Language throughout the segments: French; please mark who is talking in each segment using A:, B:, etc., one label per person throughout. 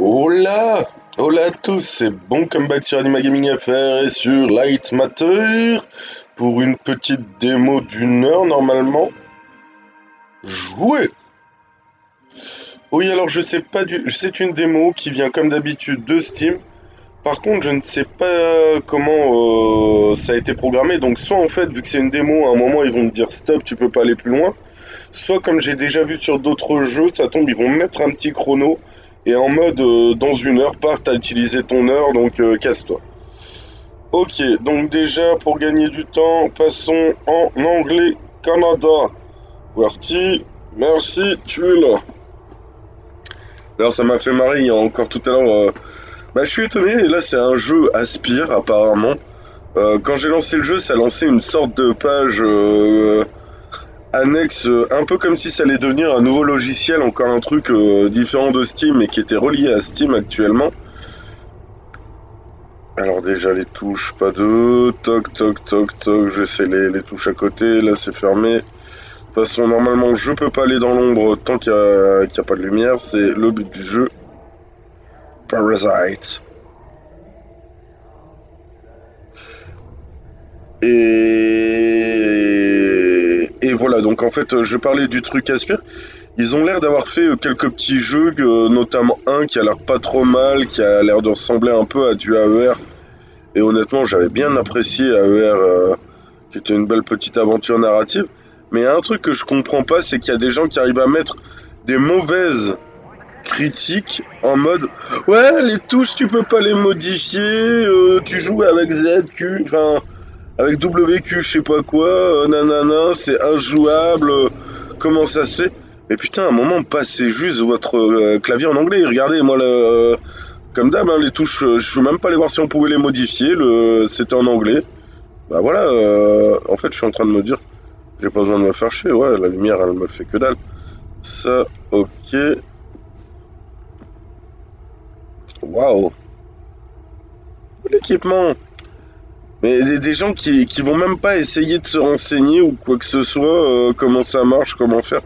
A: Hola Hola à tous, c'est bon comeback sur Anima Gaming FR et sur Light Matter pour une petite démo d'une heure normalement. Jouer Oui alors je sais pas du... C'est une démo qui vient comme d'habitude de Steam. Par contre je ne sais pas comment euh, ça a été programmé. Donc soit en fait vu que c'est une démo à un moment ils vont me dire stop tu peux pas aller plus loin. Soit comme j'ai déjà vu sur d'autres jeux ça tombe ils vont mettre un petit chrono et en mode euh, dans une heure, part, t'as utilisé ton heure, donc euh, casse-toi. Ok, donc déjà pour gagner du temps, passons en anglais Canada. Parti, merci, tu es là. Alors ça m'a fait marrer, encore tout à l'heure. Euh, bah, je suis étonné, et là c'est un jeu Aspire apparemment. quand j'ai lancé le jeu, ça lançait une sorte de page annexe, euh, un peu comme si ça allait devenir un nouveau logiciel, encore un truc euh, différent de Steam et qui était relié à Steam actuellement. Alors déjà les touches, pas de toc toc toc toc, je sais les, les touches à côté, là c'est fermé. De toute façon normalement je peux pas aller dans l'ombre tant qu'il n'y a, a, pas de lumière, c'est le but du jeu. Parasite. Et et voilà, donc en fait, je parlais du truc Aspire. Ils ont l'air d'avoir fait euh, quelques petits jeux, euh, notamment un qui a l'air pas trop mal, qui a l'air de ressembler un peu à du AER. Et honnêtement, j'avais bien apprécié AER, euh, qui était une belle petite aventure narrative. Mais un truc que je comprends pas, c'est qu'il y a des gens qui arrivent à mettre des mauvaises critiques en mode ouais les touches tu peux pas les modifier tu joues avec Z Q enfin avec WQ, je sais pas quoi, euh, nanana, c'est injouable, euh, comment ça se fait? Mais putain, à un moment, passez juste votre euh, clavier en anglais. Regardez, moi, le, comme d'hab, hein, les touches, je veux même pas aller voir si on pouvait les modifier, c'était en anglais. Bah voilà, en fait, je suis en train de me dire, j'ai pas besoin de me faire chier, ouais, la lumière, elle me fait que dalle. Ça, ok. Waouh L'équipement mais des, gens qui, qui vont même pas essayer de se renseigner ou quoi que ce soit, euh, comment ça marche, comment faire.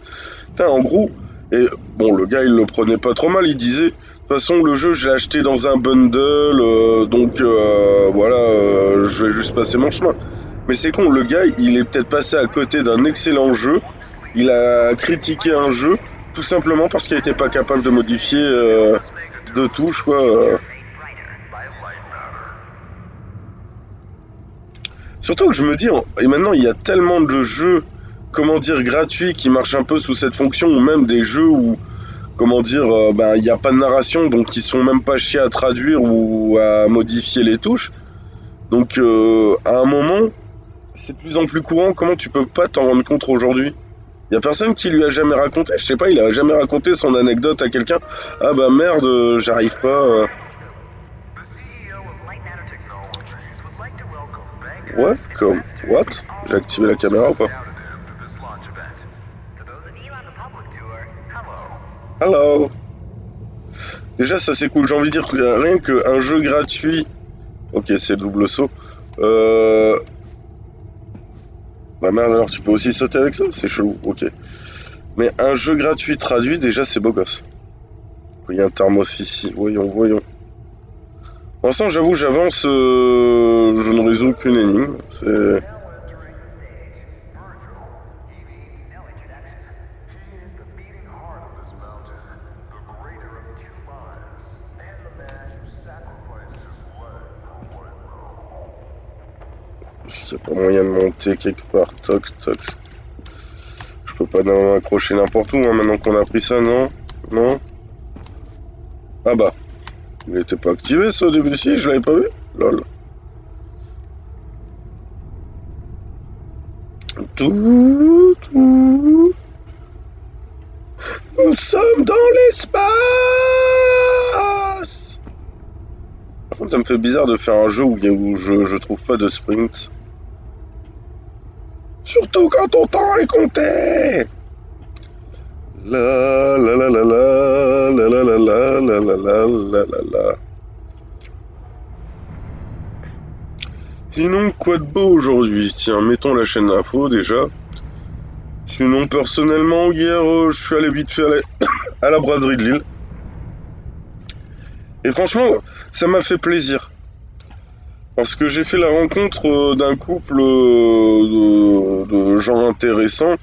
A: Putain, en gros, et bon, le gars il le prenait pas trop mal, il disait, de toute façon, le jeu je l'ai acheté dans un bundle, euh, donc euh, voilà, euh, je vais juste passer mon chemin. Mais c'est con, le gars il est peut-être passé à côté d'un excellent jeu, il a critiqué un jeu, tout simplement parce qu'il était pas capable de modifier euh, de touches, quoi. Surtout que je me dis, et maintenant il y a tellement de jeux, comment dire, gratuits qui marchent un peu sous cette fonction, ou même des jeux où, comment dire, euh, ben, il n'y a pas de narration, donc ils sont même pas chiés à traduire ou à modifier les touches. Donc euh, à un moment, c'est de plus en plus courant, comment tu peux pas t'en rendre compte aujourd'hui? Il a personne qui lui a jamais raconté, je sais pas, il a jamais raconté son anecdote à quelqu'un. Ah bah merde, j'arrive pas. Ouais, comme. What? J'ai activé la caméra ou pas? Hello Déjà, ça c'est cool. J'ai envie de dire que rien qu'un jeu gratuit. Ok, c'est double saut. Euh. Bah merde, alors tu peux aussi sauter avec ça? C'est chelou, ok. Mais un jeu gratuit traduit, déjà c'est beau gosse. Il y a un thermos ici, voyons, voyons. L'instant, j'avoue, j'avance, euh, je ne résous aucune énigme. C'est... Qu'il n'y a pas moyen de monter quelque part Toc, toc. Je peux pas m'accrocher n'importe où, hein, maintenant qu'on a pris ça, non? Non? Ah bah. Il n'était pas activé ça au début si je l'avais pas vu Lol. Tout, tout. Nous sommes dans l'espace Par contre, ça me fait bizarre de faire un jeu où, où je, je trouve pas de sprint. Surtout quand ton temps est compté La la la la la la la la la la Sinon, quoi de beau aujourd'hui? Tiens, mettons la chaîne d'info déjà. Sinon, personnellement, hier, je suis allé vite fait à la, brasserie de Lille. Et franchement, ça m'a fait plaisir. Parce que j'ai fait la rencontre euh, d'un couple euh, de, gens intéressants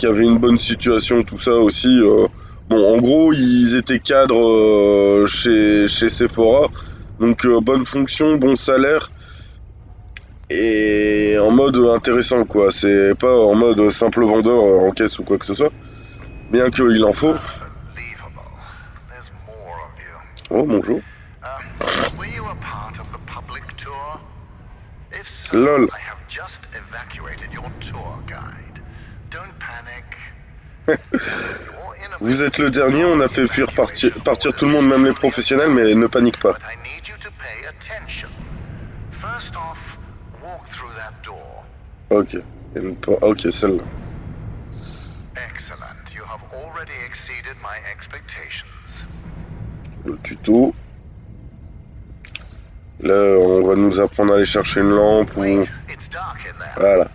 A: qui avaient une bonne situation, tout ça aussi. Euh. Bon, en gros, ils étaient cadres chez, chez Sephora. Donc, bonne fonction, bon salaire. Et en mode intéressant, quoi. C'est pas en mode simple vendeur en caisse ou quoi que ce soit. Bien qu'il en faut. Oh, bonjour. Lol. Vous êtes le dernier, on a fait fuir partir, partir tout le monde, même les professionnels, mais ne panique pas. Ok, ok, celle-là. Le tuto. Là, on va nous apprendre à aller chercher une lampe ou... Voilà.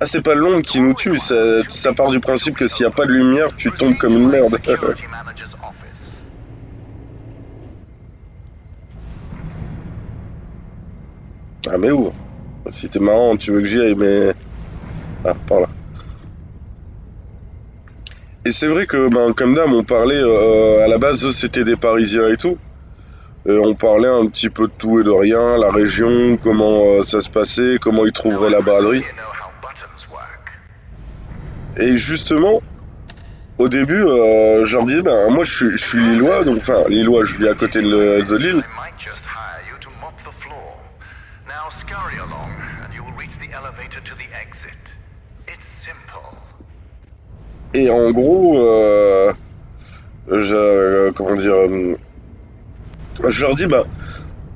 A: Ah, c'est pas l'ombre qui nous tue, ça, ça, part du principe que s'il n'y a pas de lumière, tu tombes comme une merde. ah, mais où? Si t'es marrant, tu veux que j'y aille, mais... Ah, par là. Et c'est vrai que, ben, comme d'hab, on parlait, euh, à la base, c'était des Parisiens et tout. Et on parlait un petit peu de tout et de rien, la région, comment euh, ça se passait, comment ils trouveraient la braderie. Et justement, au début, euh, je leur disais, ben, moi je suis, lillois, donc enfin, lillois, je vis à côté de, de Lille. Et en gros, euh, je, comment dire, euh, je leur dis, bah,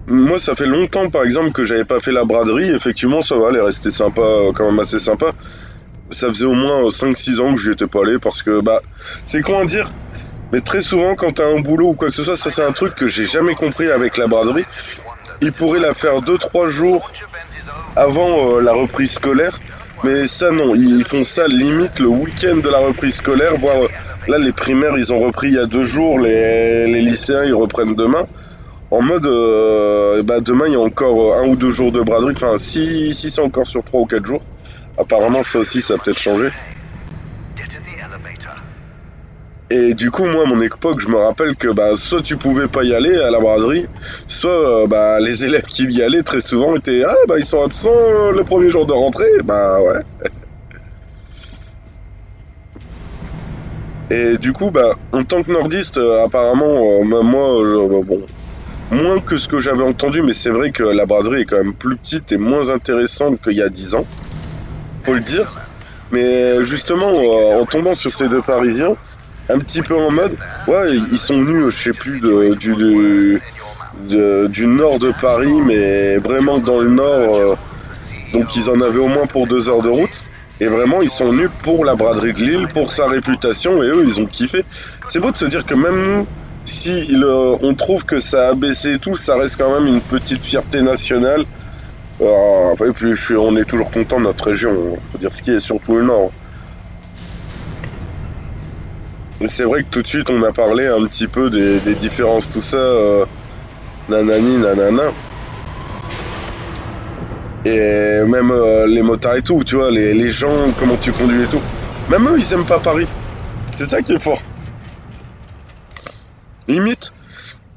A: moi, ça fait longtemps, par exemple, que j'avais pas fait la braderie. Effectivement, ça va, elle est restée sympa, quand même assez sympa. Ça faisait au moins 5-6 ans que j'y étais pas allé parce que, bah, c'est comment dire Mais très souvent, quand t'as un boulot ou quoi que ce soit, ça c'est un truc que j'ai jamais compris avec la braderie. Ils pourraient la faire 2-3 jours avant euh, la reprise scolaire. Mais ça non, ils font ça limite le week-end de la reprise scolaire, voire là les primaires ils ont repris il y a deux jours, les, lycéens ils reprennent demain. En mode, euh, bah demain il y a encore un ou deux jours de braderie, enfin si, si c'est encore sur trois ou quatre jours. Apparemment ça aussi ça a peut-être changé. Et du coup, moi, mon époque, je me rappelle que bah, soit tu pouvais pas y aller à la braderie, soit euh, bah, les élèves qui y allaient très souvent étaient Ah, bah, ils sont absents euh, le premier jour de rentrée. Bah, ouais. Et du coup, bah, en tant que nordiste, euh, apparemment, moi, bah, bon, moins que ce que j'avais entendu, mais c'est vrai que la braderie est quand même plus petite et moins intéressante qu'il y a 10 ans, faut le dire. Mais justement, en tombant sur ces deux Parisiens, un petit peu en mode, ouais, ils sont venus, je sais plus, du, du nord de Paris, mais vraiment dans le nord. Euh, donc ils en avaient au moins pour deux heures de route. Et vraiment, ils sont venus pour la braderie de Lille, pour sa réputation, et eux, ils ont kiffé. C'est beau de se dire que même si on trouve que ça a baissé et tout, ça reste quand même une petite fierté nationale. Euh, enfin, puis on est toujours content de notre région, faut dire ce qui est, surtout le nord. C'est vrai que tout de suite on a parlé un petit peu des, différences, tout ça, euh, nanani, nanana. Et même euh, les motards et tout, tu vois, les, gens, comment tu conduis et tout. Même eux, ils aiment pas Paris. C'est ça qui est fort. Limite,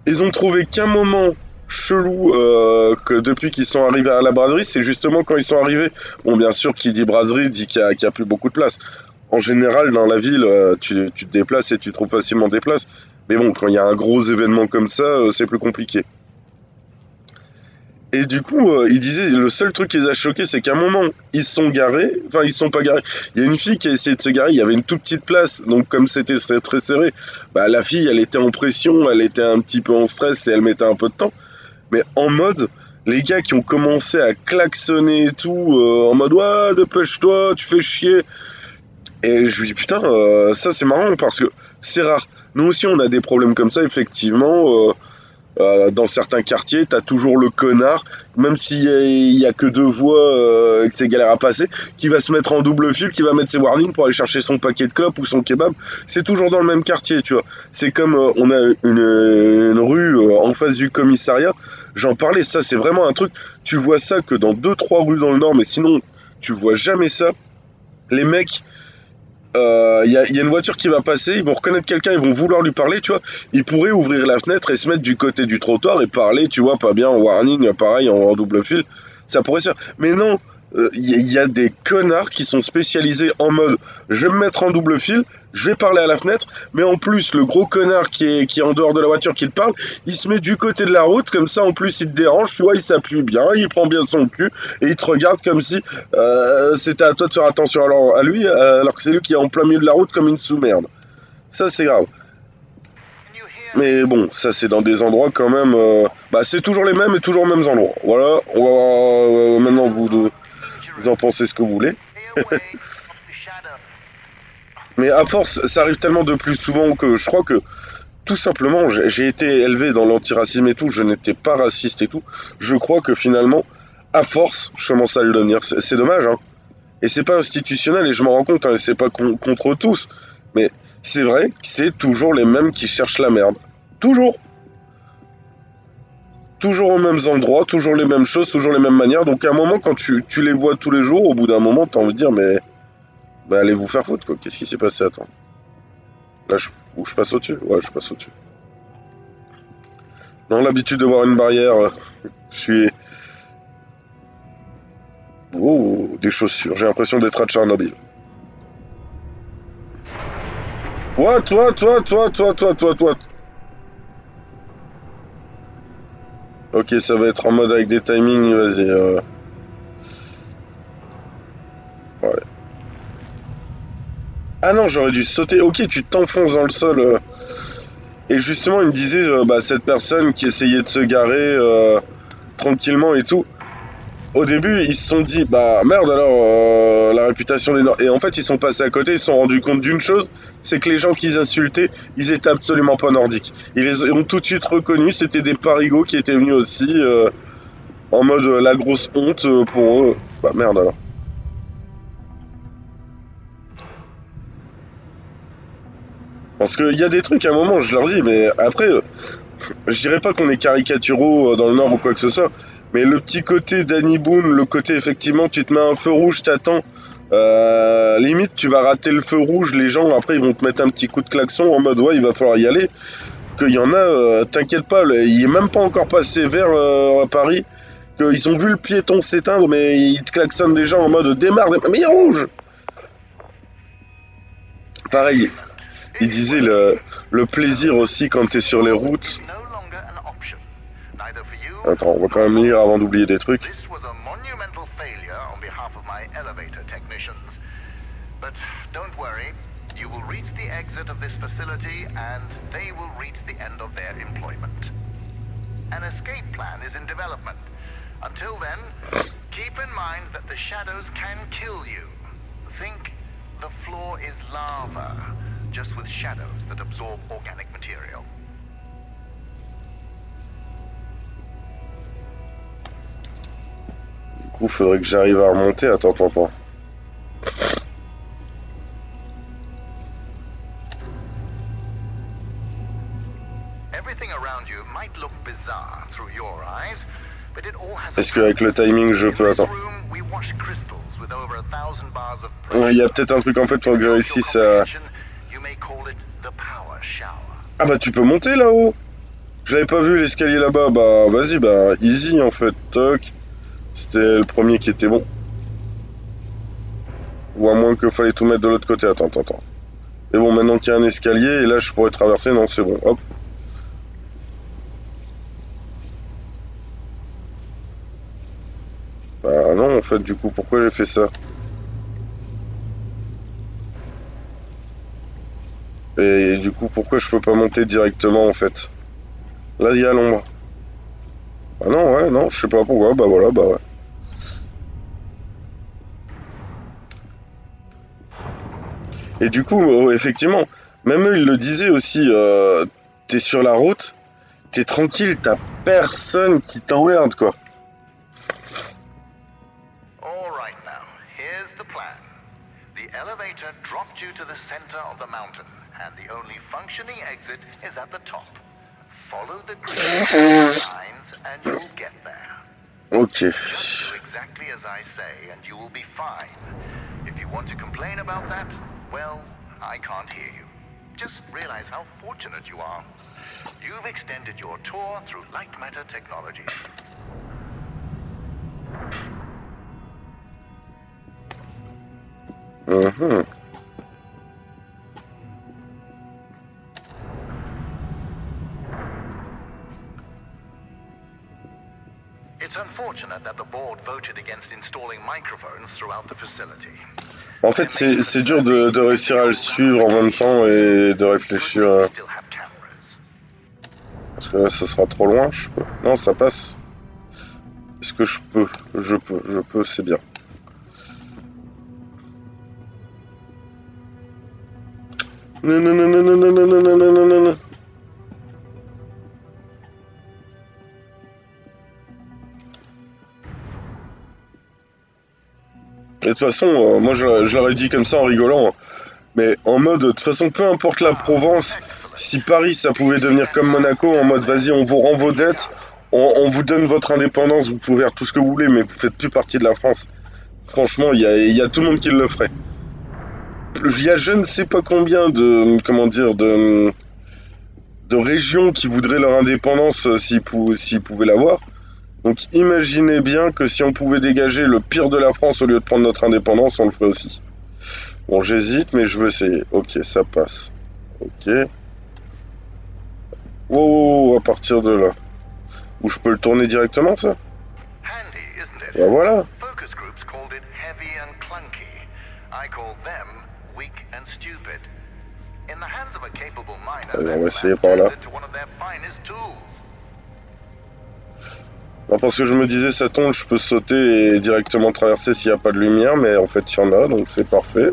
A: ils ont trouvé qu'un moment chelou euh, que depuis qu'ils sont arrivés à la braderie, c'est justement quand ils sont arrivés. Bon, bien sûr, qui dit braderie dit qu'il n'y a, plus beaucoup de place en général, dans la ville, euh, tu, te déplaces et tu trouves facilement des places. Mais bon, quand il y a un gros événement comme ça, euh, c'est plus compliqué. Et du coup, euh, il disait, le seul truc qui les a choqués, c'est qu'à un moment, ils se sont garés, enfin, ils sont pas garés. Il y a une fille qui a essayé de se garer, il y avait une toute petite place, donc comme c'était très, serré, bah, la fille, elle était en pression, elle était un petit peu en stress et elle mettait un peu de temps. Mais en mode, les gars qui ont commencé à klaxonner et tout, en mode, ouais, dépêche-toi, tu fais chier. Et je lui dis putain, euh, ça c'est marrant parce que c'est rare. Nous aussi on a des problèmes comme ça, effectivement. Euh, euh, dans certains quartiers, t'as toujours le connard, même s'il y, a que deux voies et que c'est galère à passer, qui va se mettre en double fil, qui va mettre ses warnings pour aller chercher son paquet de clopes ou son kebab. C'est toujours dans le même quartier, tu vois. C'est comme on a une, rue en face du commissariat. J'en parlais, ça c'est vraiment un truc. Tu vois ça que dans deux trois rues dans le nord, mais sinon tu vois jamais ça. Les mecs, il euh, y, a, une voiture qui va passer, ils vont reconnaître quelqu'un, ils vont vouloir lui parler, tu vois. Ils pourraient ouvrir la fenêtre et se mettre du côté du trottoir et parler, tu vois, pas bien en warning, pareil, en, double fil. Ça pourrait se faire. Mais non, il euh, y, a des connards qui sont spécialisés en mode je vais me mettre en double fil, je vais parler à la fenêtre, mais en plus le gros connard qui est, qui est en dehors de la voiture qui parle, il se met du côté de la route, comme ça en plus il te dérange, tu vois, il s'appuie bien, il prend bien son cul, et il te regarde comme si euh, c'était à toi de faire attention alors, à lui, euh, alors que c'est lui qui est en plein milieu de la route comme une sous-merde. Ça c'est grave. Mais bon, ça c'est dans des endroits quand même. bah c'est toujours les mêmes et toujours les mêmes endroits. Voilà, on va maintenant vous deux vous en pensez ce que vous voulez. Mais à force, ça arrive tellement de plus souvent que je crois que tout simplement, j'ai été élevé dans l'antiracisme et tout, je n'étais pas raciste et tout. Je crois que finalement, à force, je commence à le devenir. C'est dommage, hein. Et c'est pas institutionnel, et je m'en rends compte, hein, c'est pas contre tous. Mais c'est vrai que c'est toujours les mêmes qui cherchent la merde. Toujours toujours aux mêmes endroits, toujours les mêmes choses, toujours les mêmes manières. Donc à un moment, quand tu, les vois tous les jours, au bout d'un moment, tu as envie de dire, mais bah, allez vous faire foutre, quoi. Qu'est-ce qui s'est passé? Attends. Là, je, où je passe au-dessus? Ouais, je passe au-dessus. Dans l'habitude de voir une barrière, je suis... Oh, des chaussures. J'ai l'impression d'être à Tchernobyl. What, what, what, what, what, what, what, what Ok, ça va être en mode avec des timings, vas-y. Euh... Ah non, j'aurais dû sauter. Ok, tu t'enfonces dans le sol. Euh. Et justement, il me disait, euh, bah, cette personne qui essayait de se garer tranquillement et tout, au début, ils se sont dit, bah merde alors, euh, la réputation des Nordiques. Et en fait, ils sont passés à côté, ils se sont rendus compte d'une chose, c'est que les gens qu'ils insultaient, ils étaient absolument pas nordiques. Ils les ont tout de suite reconnus, c'était des parigots qui étaient venus aussi, euh, en mode euh, la grosse honte pour eux. Bah merde alors. Parce qu'il y a des trucs à un moment, je leur dis, mais après, je dirais pas qu'on est caricaturaux dans le Nord ou quoi que ce soit. Mais le petit côté Danny Boone, le côté effectivement, tu te mets un feu rouge, t'attends. Euh, limite, tu vas rater le feu rouge, les gens après ils vont te mettre un petit coup de klaxon en mode ouais, il va falloir y aller. Qu'il y en a, euh, t'inquiète pas, il est même pas encore passé vers euh, Paris. Qu'ils ont vu le piéton s'éteindre, mais ils te klaxonnent déjà en mode démarre, mais il est rouge Pareil, il disait le, le plaisir aussi quand t'es sur les routes. Attends, on va quand même lire avant d'oublier des trucs. This was a monumental failure on behalf of my elevator technicians. But don't worry, you will reach the exit of this facility and they will reach the end of their employment. An escape plan is in development. Until then, keep in mind that the shadows can kill you. Think the floor is lava, just with shadows that absorb organic material. Coup, faudrait que j'arrive à remonter. Attends, attends, attends. Est-ce qu'avec le timing, je peux attendre Il y a peut-être un truc en fait, pour que je réussisse à... Ah bah tu peux monter là-haut J'avais pas vu l'escalier là-bas, bah vas-y, bah easy en fait, toc. C'était le premier qui était bon. Ou à moins qu'il fallait tout mettre de l'autre côté. Attends, attends, attends. Et bon, maintenant qu'il y a un escalier, et là je pourrais traverser, non, c'est bon. Hop. Bah non, en fait, du coup, pourquoi j'ai fait ça? Et du coup, pourquoi je peux pas monter directement, en fait? Là, il y a l'ombre. Ah non, ouais, non, je sais pas pourquoi, bah voilà, bah ouais. Et du coup, euh, effectivement, même eux, ils le disaient aussi, euh, t'es sur la route, t'es tranquille, t'as personne qui t'emmerde, quoi.
B: All right now, here's the plan. The elevator dropped you to the center of the mountain, and the only functioning exit is at the top. Follow the green signs, and you'll get there.
A: Ok.
B: Just do exactly as I say, and you will be fine. If you want to complain about that, well, I can't hear you. Just realize how fortunate you are. You've extended your tour through light matter technologies.
A: Mhm. En fait, c'est dur de, de réussir à le suivre en même temps et de réfléchir. euh. Parce que là, ce sera trop loin, je peux. Non, ça passe. Est-ce que je peux Je peux, je peux, c'est bien. Non, non, non, non, non, non, non, non, non, non, non, toute façon, euh, moi je, ai dit comme ça en rigolant, hein. mais en mode, de toute façon, peu importe la Provence, si Paris ça pouvait devenir comme Monaco, en mode vas-y, on vous rend vos dettes, on, vous donne votre indépendance, vous pouvez faire tout ce que vous voulez, mais vous faites plus partie de la France. Franchement, il y a, tout le monde qui le ferait. Il y a je ne sais pas combien de, comment dire, de, régions qui voudraient leur indépendance euh, s'ils pou- pouvaient l'avoir. Donc imaginez bien que si on pouvait dégager le pire de la France au lieu de prendre notre indépendance, on le ferait aussi. Bon, j'hésite, mais je veux essayer. Ok, ça passe. Ok. Wow, à partir de là. Où je peux le tourner directement, ça?
B: Handy, isn't it?
A: Bah voilà.
B: Focus groups called it heavy and clunky. I call them weak and stupid. In the hands of a capable miner,
A: Allez, on va essayer par là. Parce que je me disais, ça tombe, je peux sauter et directement traverser s'il n'y a pas de lumière, mais en fait, il y en a, donc c'est parfait.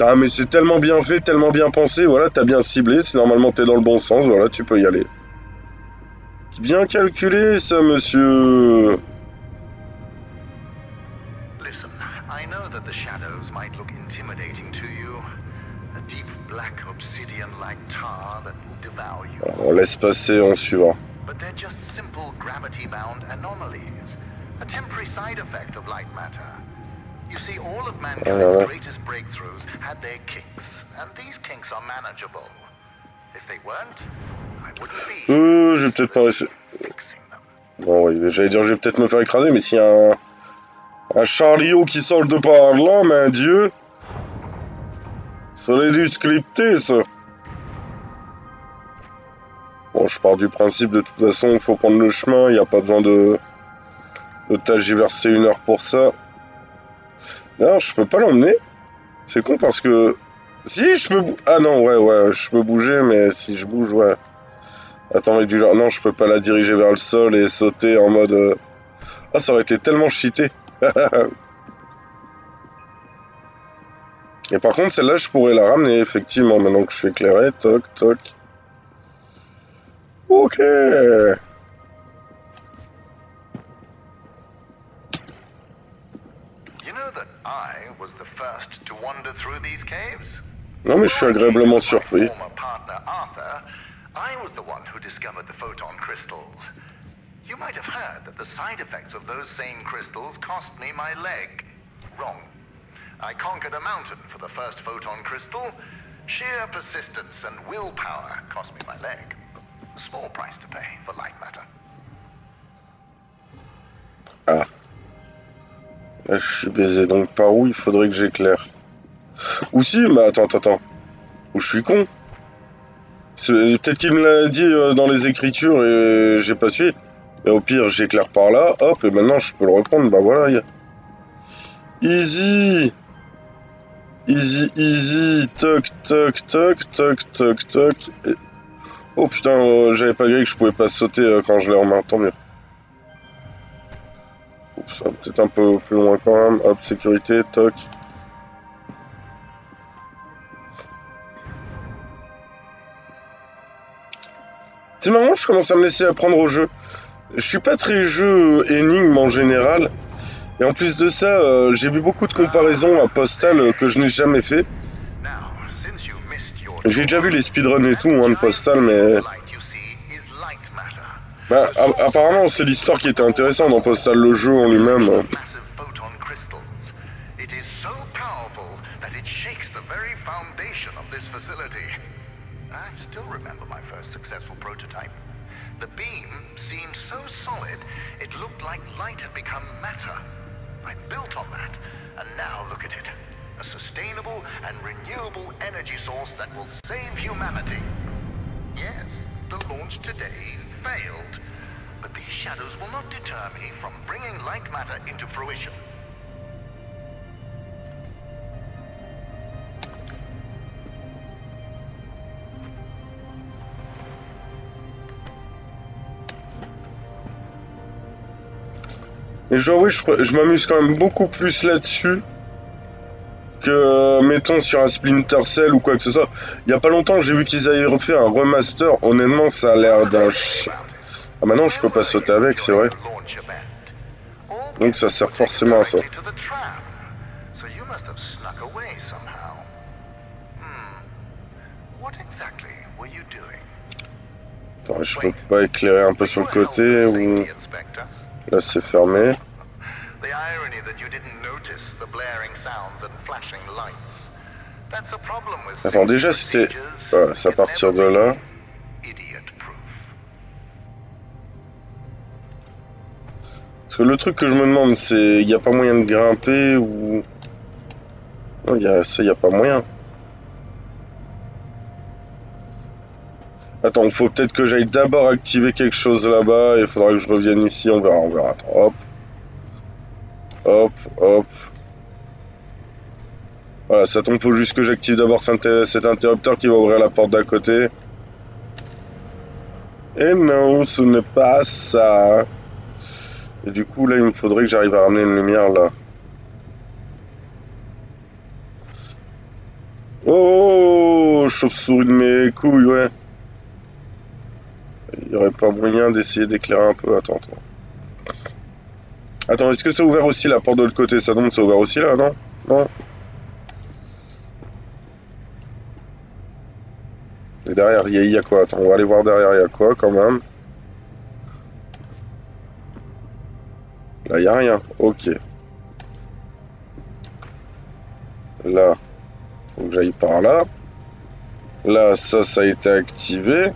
A: Ah, mais c'est tellement bien fait, tellement bien pensé, voilà, t'as bien ciblé, c'est normalement t'es dans le bon sens, voilà, tu peux y aller. Bien calculé, ça, monsieur.
B: Listen, I know that the shadows might look intimidating to you. A deep black obsidian-like tar that will devour you.
A: On laisse passer, on suivra.
B: But they're just simple gravity-bound anomalies. A temporary side effect of light matter. You see, all of mankind's greatest breakthroughs had their kinks, and these kinks are manageable. If they weren't, I wouldn't be
A: Euh, je vais peut-être pas rester. Bon, j'allais dire, je vais peut-être me faire écraser, mais s'il y a un, un chariot qui sort de par là, mais Dieu, ça l'est dû scripter, ça. Bon, je pars du principe, de toute façon, il faut prendre le chemin, il n'y a pas besoin de, de tergiverser une heure pour ça. D'ailleurs, je peux pas l'emmener. C'est con parce que... Si, je peux... Ah non, ouais, ouais, je peux bouger, mais si je bouge, ouais. Attends, mais du genre, non, je peux pas la diriger vers le sol et sauter en mode. euh, Ah, ça aurait été tellement cheaté. et par contre, celle-là, je pourrais la ramener, effectivement, maintenant que je suis éclairé. Toc, toc. Ok.
B: You know that I was the first to wander through these caves?
A: Non, mais je suis agréablement surpris.
B: Former partner Arthur, I was the one who discovered the photon crystals. You might have heard that the side effects of those same crystals cost me my leg. Wrong. I conquered a mountain for the first photon crystal. Sheer persistence and willpower cost me my leg. A small price to pay for light matter.
A: Là, je suis baisé, donc par où il faudrait que j'éclaire? Ou si, mais attends, attends, attends. Ou je suis con? Peut-être qu'il me l'a dit euh, dans les écritures et j'ai pas suivi. Mais au pire, j'éclaire par là, hop, et maintenant je peux le reprendre. Bah voilà, y a- Easy Easy, easy, toc, toc, toc, toc, toc, toc. Et- Oh putain, euh, j'avais pas vu que je pouvais pas sauter euh, quand je l'ai en main, tant mieux. Oups, va peut-être un peu plus loin quand même. Hop, sécurité, toc. C'est marrant, je commence à me laisser apprendre au jeu. Je suis pas très jeu énigme en général. Et en plus de ça, euh, j'ai vu beaucoup de comparaisons à Postal que je n'ai jamais fait. J'ai déjà vu les speedruns et tout, hein, de Postal, mais... Bah, apparemment, c'est l'histoire qui était intéressante dans Postal, le jeu en lui-même. Hein.
B: It looked like light had become matter. I built on that, and now look at it. A sustainable and renewable energy source that will save humanity. Yes, the launch today failed, but these shadows will not deter me from bringing light matter into fruition.
A: Et genre, oui, je, m'amuse quand même beaucoup plus là-dessus que, mettons, sur un Splinter Cell ou quoi que ce soit. Il y a pas longtemps, j'ai vu qu'ils avaient refait un remaster. Honnêtement, ça a l'air d'un... Ah, maintenant, je peux pas sauter avec, c'est vrai. Donc, ça sert forcément à ça. Attends, je peux pas éclairer un peu sur le côté ou... Là, c'est fermé. Attends, déjà, c'était... Voilà, c'est à partir de là. Parce que le truc que je me demande, c'est... Il n'y a pas moyen de grimper ou... Non, il y a... ça, il n'y a pas moyen. Attends, il faut peut-être que j'aille d'abord activer quelque chose là-bas. Il faudra que je revienne ici. On verra, on verra. Attends, hop. Hop, hop. Voilà, ça tombe, faut juste que j'active d'abord cet interrupteur qui va ouvrir la porte d'à côté. Et non, ce n'est pas ça. Et du coup, là, il me faudrait que j'arrive à ramener une lumière là. Oh, chauve-souris de mes couilles, ouais. Il n'y aurait pas moyen d'essayer d'éclairer un peu. Attends, attends. Attends, est-ce que c'est ouvert aussi la porte de l'autre côté? Ça donc c'est ouvert aussi là, non? Non? Et derrière, il y, a quoi? Attends, on va aller voir derrière, il y a quoi quand même? Là, il n'y a rien. Ok. Là, faut que j'aille par là. Là, ça, ça a été activé.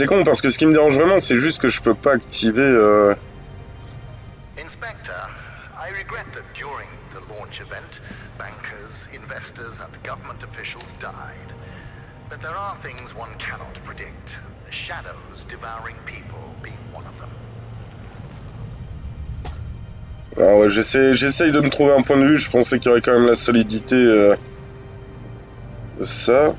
A: C'est con parce que ce qui me dérange vraiment, c'est juste que je peux pas activer. Euh... Inspector, I regret that during the launch event, bankers, investors, and government officials died. But there are things one cannot predict. Shadows devouring people being one of them. Ah ouais, j'essaye de me trouver un point de vue. Je pensais qu'il y aurait quand même la solidité euh, de ça.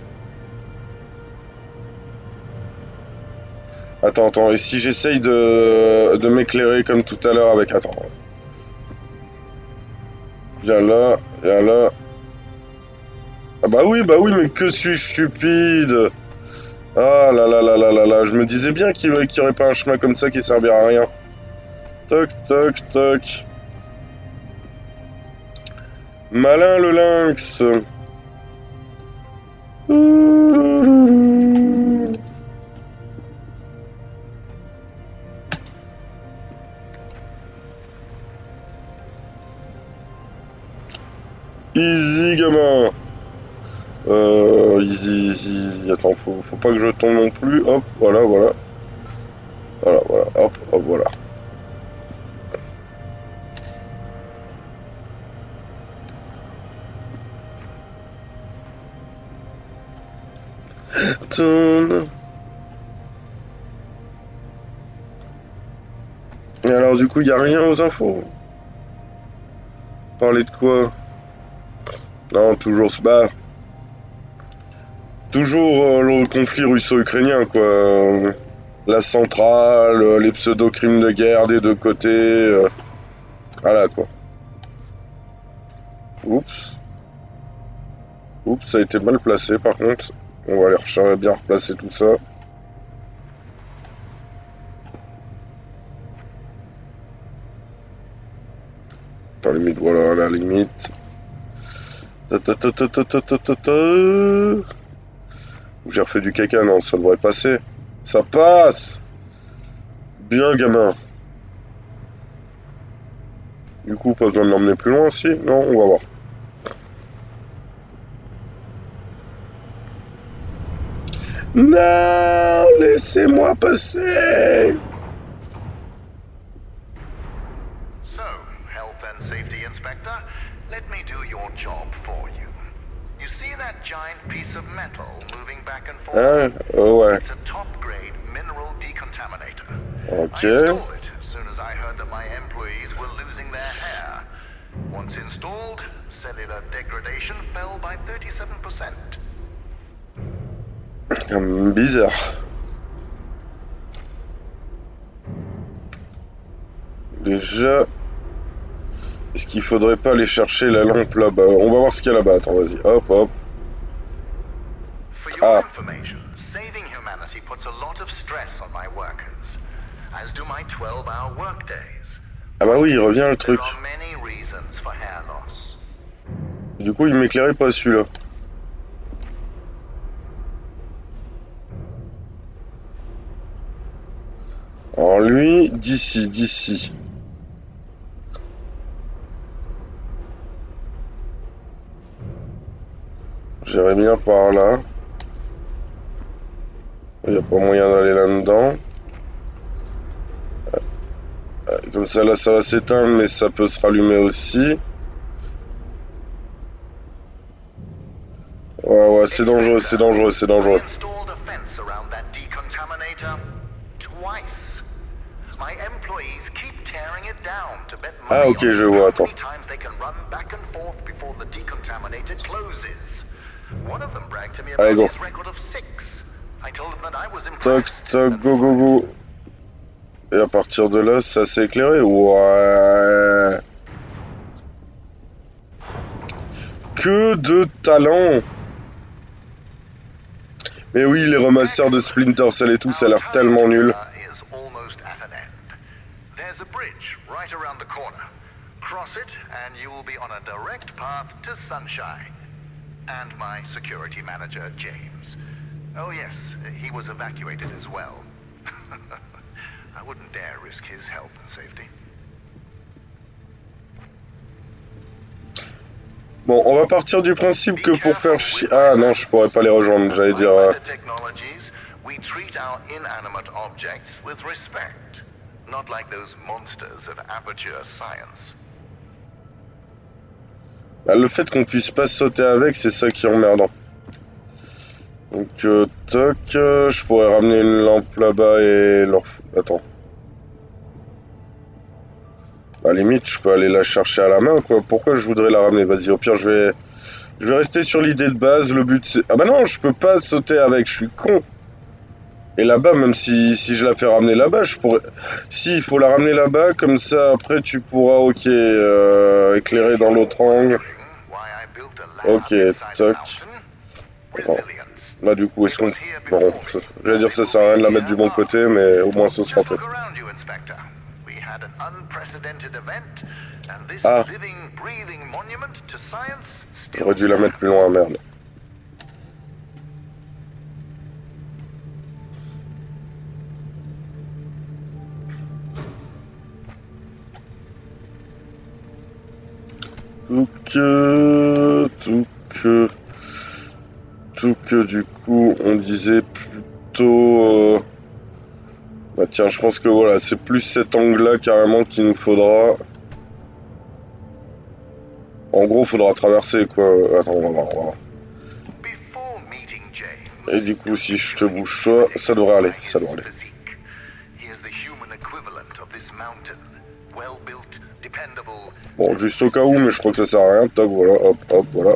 A: Attends, attends. Et si j'essaye de, m'éclairer comme tout à l'heure avec... Attends. Viens là, viens là. Ah bah oui, bah oui, mais que suis-je stupide Ah là là là là là là. Je me disais bien qu'il n'y aurait pas un chemin comme ça qui servirait à rien. Toc, toc, toc. Malin le lynx. Easy gamin Euh, easy, easy, attends, faut, pas que je tombe non plus, hop, voilà, voilà. Voilà, voilà, hop, hop, voilà. Et alors du coup, il a rien aux infos? Parler de quoi? Non, toujours bat. Toujours euh, le conflit russo-ukrainien, quoi. la centrale, euh, les pseudo-crimes de guerre des deux côtés. euh, Voilà quoi. Oups. Oups, ça a été mal placé par contre. On va aller bien replacer tout ça. Limite, voilà, à la limite. J'ai refait du caca, non, ça devrait passer. Ça passe Bien, gamin. Du coup, pas besoin de l'emmener plus loin, si? Non, on va voir. Non Laissez-moi passer
B: So, Health and Safety Inspector, let me do your job for you. You see that giant piece of metal moving back and forth?
A: Hein Oh ouais.
B: It's a top-grade mineral decontaminator. I installed it as soon as I heard that my employees were losing their hair. Once installed, cellular degradation fell by 37%.
A: Hum, Bizarre. Déjà... Est-ce qu'il faudrait pas aller chercher la lampe là-bas On va voir ce qu'il y a là-bas. Attends, vas-y. Hop, hop.
B: For your
A: Ah.
B: information, saving humanity puts a lot of stress on my workers, as do my 12-hour workdays.
A: Ah bah oui, il revient le truc. Du coup, il m'éclairait pas celui-là. Alors lui, d'ici, d'ici. J'irais bien par là. Il n'y a pas moyen d'aller là-dedans. Euh, Comme ça, là, ça va s'éteindre, mais ça peut se rallumer aussi. Ouais, ouais, c'est dangereux, c'est dangereux, c'est dangereux. Ah, ok, je vois, attends. Allez, go. Toc, toc, go, go, go. Et à partir de là, ça s'est éclairé Ouais. Que de talent Mais oui, les remasters de Splinter Cell et tout, ça a l'air tellement nul.
B: is almost at an end. There's a bridge right around the corner. Cross it, and you will be on a direct path to Sunshine. And my security manager, James. Oh, yes, he was evacuated as well. I wouldn't dare risk his health and safety.
A: Bon, on va partir du principe que pour faire chi... Ah non, je pourrais pas les rejoindre, j'allais dire... euh,
B: we treat our inanimate objects with respect, not like those monsters of aperture science.
A: Bah, le fait qu'on puisse pas sauter avec, c'est ça qui est emmerdant. Donc, euh, toc, euh, je pourrais ramener une lampe là-bas et leur... Attends. À la limite, je peux aller la chercher à la main, quoi. Pourquoi je voudrais la ramener? Vas-y, au pire, je vais... Je vais rester sur l'idée de base. Le but, c'est... Ah bah non, je peux pas sauter avec, je suis con. Et là-bas, même si, si je la fais ramener là-bas, je pourrais... Si, il faut la ramener là-bas, comme ça, après, tu pourras, ok, euh, éclairer dans l'autre angle. Ok, toc. Là, du coup, est-ce qu'on... Bon, j'allais dire ça sert à rien de la mettre du bon côté, mais au moins ce sera fait. Ah. J'aurais dû la mettre plus loin, merde. Tout que... Tout que... Tout que du coup, on disait plutôt... euh, Bah tiens, je pense que voilà, c'est plus cet angle-là carrément qu'il nous faudra. En gros, faudra traverser quoi. Attends, on va voir, on va voir. Et du coup, si je te bouge toi, ça devrait aller, ça devrait aller. Juste au cas où, mais je crois que ça sert à rien. Toc, voilà, hop, hop, voilà.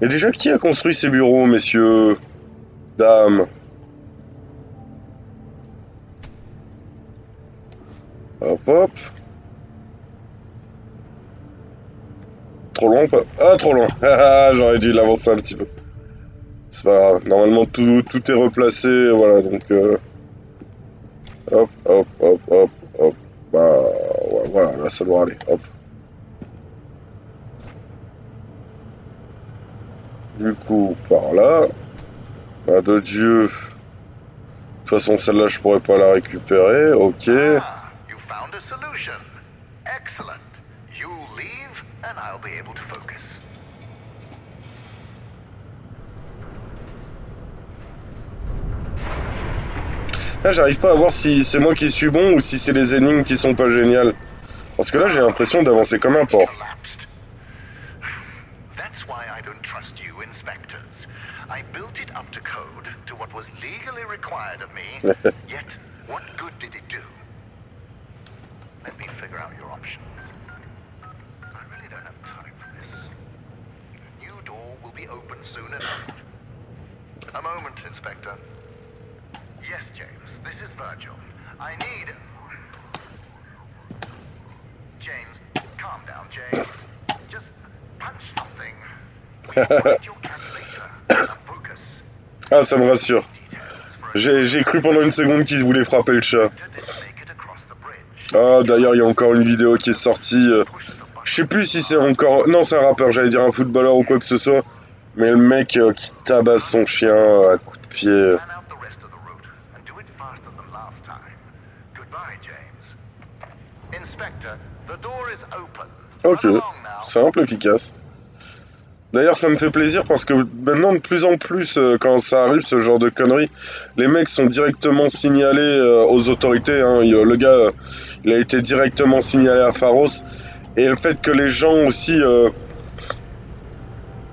A: Mais déjà, qui a construit ces bureaux, messieurs? Dames Hop, hop. Trop loin ou pas? Ah, trop loin. Ah, J'aurais dû l'avancer un petit peu. C'est pas grave. Normalement, tout, tout est replacé. Voilà, donc... euh, Hop, hop, hop, hop, hop. Bah, ouais, voilà, là, ça doit aller. Hop. Du coup, par là. Ah, de Dieu. De toute façon, celle-là, je pourrais pas la récupérer. Ok.
B: Ah, solution. Excellent. You leave, and I'll be able to focus.
A: Là, j'arrive pas à voir si c'est moi qui suis bon ou si c'est les énigmes qui sont pas géniales. Parce que là, j'ai l'impression d'avancer comme un porc.
B: A moment, Inspector. Yes, James, this is Virgil. I need. James, calm down, James. Just punch something.
A: Ah, ça me rassure. J'ai cru pendant une seconde qu'il voulait frapper le chat. Ah, d'ailleurs, il y a encore une vidéo qui est sortie. euh. Je sais plus si c'est encore. Non, c'est un rappeur, j'allais dire un footballeur ou quoi que ce soit. Mais le mec euh, qui tabasse son chien à coups de pied. euh.
B: Plan out the rest of the route and do it faster than last time. Goodbye, James. Inspector, the door is open.
A: Ok, simple, efficace. D'ailleurs, ça me fait plaisir parce que maintenant, de plus en plus, euh, quand ça arrive, ce genre de conneries, les mecs sont directement signalés euh, aux autorités. hein. Le gars, il a été directement signalé à Pharos. Et le fait que les gens aussi euh,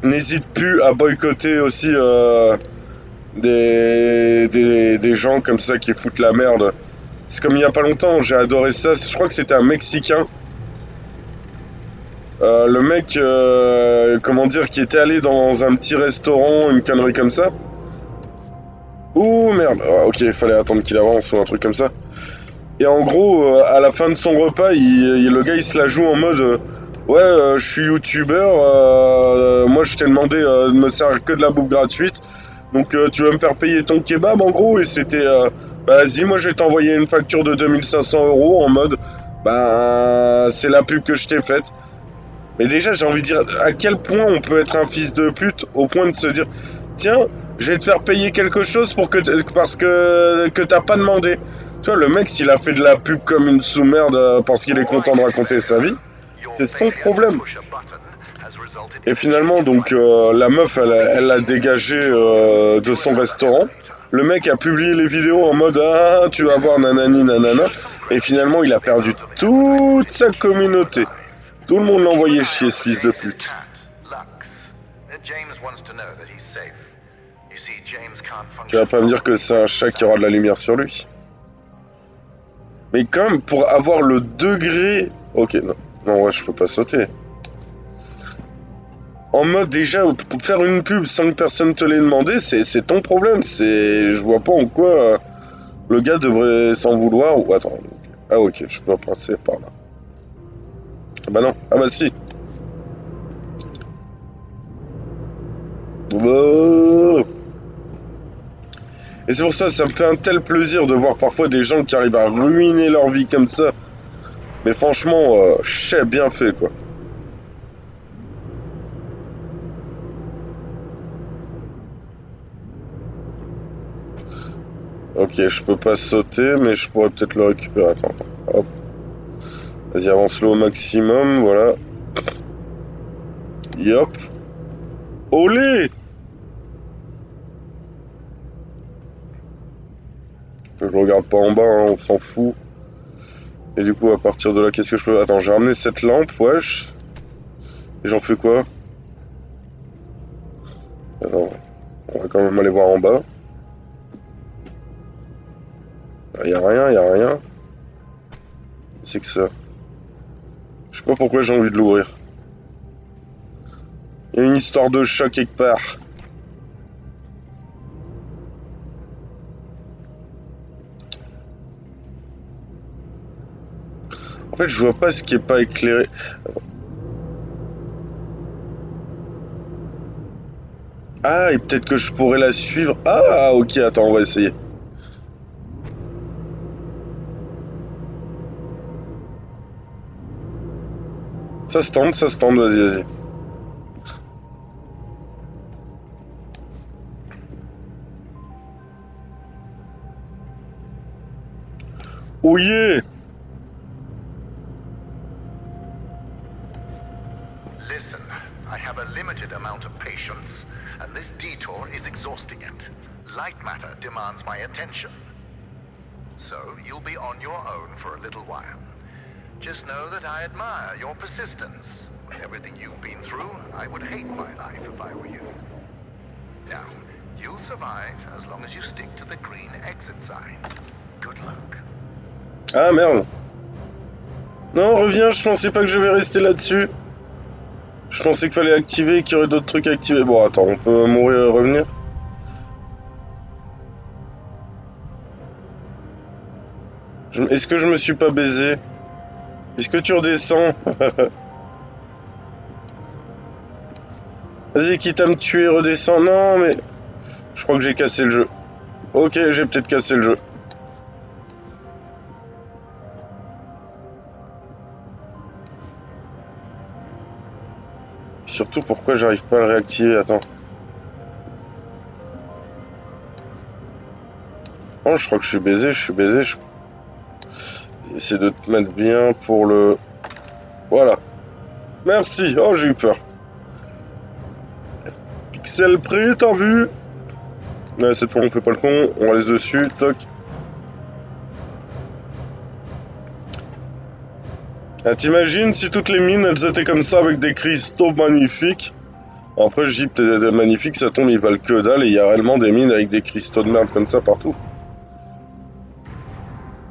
A: n'hésitent plus à boycotter aussi des, des, des gens comme ça qui foutent la merde. C'est comme il y a pas longtemps, j'ai adoré ça. Je crois que c'était un Mexicain. Euh, le mec, euh, comment dire, qui était allé dans un petit restaurant, une connerie comme ça. Ouh merde, Ah, ok, fallait attendre qu'il avance ou un truc comme ça. Et en gros, euh, à la fin de son repas, il, le gars il se la joue en mode Ouais, je suis youtubeur, moi je t'ai demandé de me servir que de la bouffe gratuite, donc tu vas me faire payer ton kebab en gros? Et c'était Bah, Vas-y, moi je vais t'envoyer une facture de 2500 euros en mode Bah, c'est la pub que je t'ai faite. Mais déjà, j'ai envie de dire à quel point on peut être un fils de pute au point de se dire tiens, je vais te faire payer quelque chose pour que parce que que t'as pas demandé. Tu vois, le mec, s'il a fait de la pub comme une sous-merde euh, parce qu'il est content de raconter sa vie. C'est son problème. Et
B: in
A: finalement, donc, euh, la meuf, elle l'a dégagé euh, de son restaurant. Le mec a publié les vidéos en mode Ah, tu vas voir nanani nanana. Et finalement, il a perdu toute sa communauté. Tout le monde l'a envoyé chier, ce fils de pute. Tu vas pas me dire que c'est un chat qui aura de la lumière sur lui. Mais quand même, pour avoir le degré... Ok, non. Non, ouais, je peux pas sauter. En mode, déjà, pour faire une pub sans que personne te l'ait demandé, c'est ton problème. C'est... Je vois pas en quoi euh, le gars devrait s'en vouloir. Ou... Attends. Ah ok, je peux passer par là. Ah bah non. Ah bah si. Oh. Et c'est pour ça, ça me fait un tel plaisir de voir parfois des gens qui arrivent à ruiner leur vie comme ça. Mais franchement, euh, bien fait quoi. Ok, je peux pas sauter, mais je pourrais peut-être le récupérer. Attends. hop. Vas-y, avance-le au maximum, voilà. Yop. Olé Je regarde pas en bas, hein, on s'en fout. Et du coup, à partir de là, qu'est-ce que je peux... Attends, j'ai ramené cette lampe, wesh. Et j'en fais quoi? On va quand même aller voir en bas. Y a rien, y a rien. C'est que ça. Je sais pas pourquoi j'ai envie de l'ouvrir. Il y a une histoire de chat quelque part. En fait, je vois pas ce qui est pas éclairé. Ah, et peut-être que je pourrais la suivre. Ah, ok, attends, on va essayer. Ça se tente, ça se tente, vas-y, vas-y. Oh yeah
B: Listen, I have a limited amount of patience, and this detour is exhausting it. Light matter demands my attention. So you'll be on your own for a little while. Just know that I admire your persistence. With everything you've been through, I would hate my life if I were you. Now, you'll survive as long as you stick to the green exit signs. Good luck.
A: Ah merde. Non, reviens, je pensais pas que je vais rester là-dessus. Je pensais qu'il fallait activer et qu'il y aurait d'autres trucs à activer. Bon, attends, on peut mourir et revenir Est-ce que je me suis pas baisé? Est-ce que tu redescends Vas-y, quitte à me tuer, redescends. Non, mais... Je crois que j'ai cassé le jeu. Ok, j'ai peut-être cassé le jeu. Surtout pourquoi j'arrive pas à le réactiver, attends. Oh, je crois que je suis baisé, je suis baisé. Je... Essaie de te mettre bien pour le... Voilà. Merci. Oh, j'ai eu peur. Pixel près, t'as vu? Ouais, cette fois on fait pas le con, on laisse dessus, toc. Ah, T'imagines si toutes les mines elles étaient comme ça avec des cristaux magnifiques? Après je dis peut-être des magnifiques, ça tombe, ils valent que dalle et il y a réellement des mines avec des cristaux de merde comme ça partout.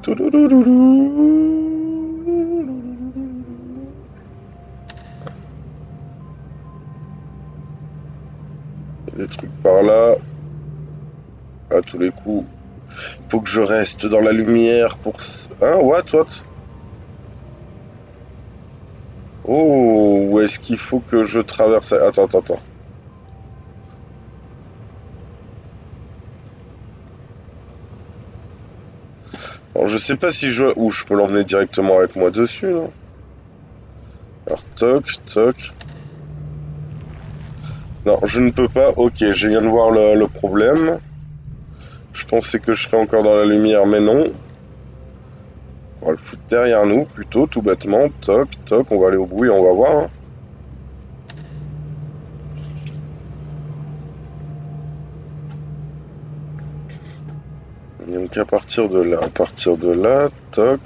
A: Il Des trucs par là. À tous les coups. Faut que je reste dans la lumière pour... Hein, what, what? Oh, où est-ce qu'il faut que je traverse? Attends, attends, attends. Alors, je sais pas si je... Ou je peux l'emmener directement avec moi dessus, non Alors, toc, toc. Non, je ne peux pas. Ok, je viens de voir le, problème. Je pensais que je serais encore dans la lumière, mais non. On va le foutre derrière nous, plutôt, tout bêtement. Toc, toc, on va aller au bout et on va voir. hein. À partir de là, à partir de là, toc.